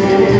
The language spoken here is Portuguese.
Música